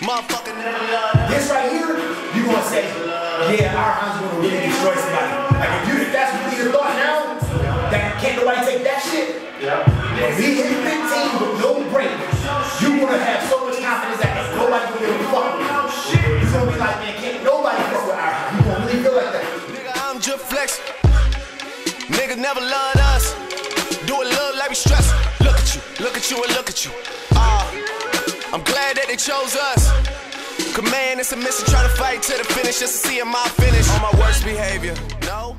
Motherfucking This right here, you gonna say, yeah, our house gonna really destroy somebody. Like be like, man, can't nobody fuck with our. You really feel like that. Nigga, I'm just. Niggas never loved us. Do it love like we stress. Look at you, look at you, and look at you. Ah, I'm glad that they chose us. Command and submission, trying to fight to the finish just to see my finish. On my worst behavior. No.